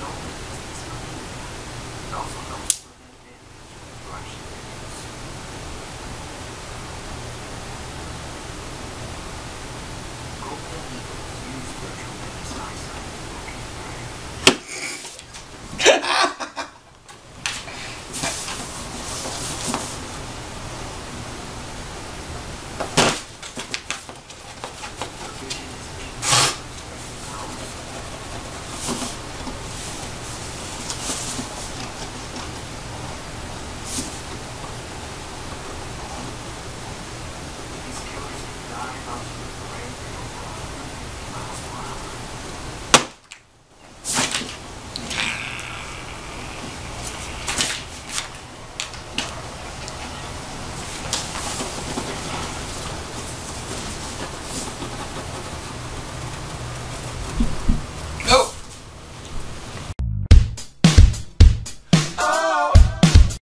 の。